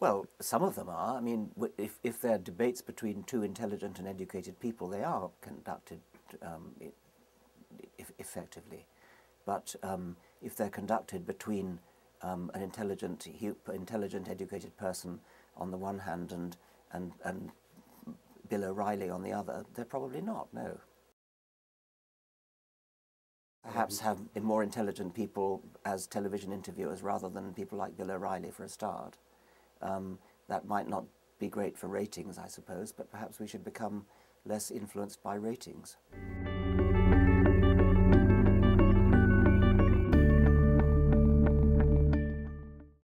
Well, some of them are. I mean, if, if they're debates between two intelligent and educated people, they are conducted um, effectively. But um, if they're conducted between um, an intelligent, intelligent, educated person on the one hand and, and, and Bill O'Reilly on the other, they're probably not, no. Perhaps have more intelligent people as television interviewers rather than people like Bill O'Reilly for a start. Um, that might not be great for ratings, I suppose, but perhaps we should become less influenced by ratings.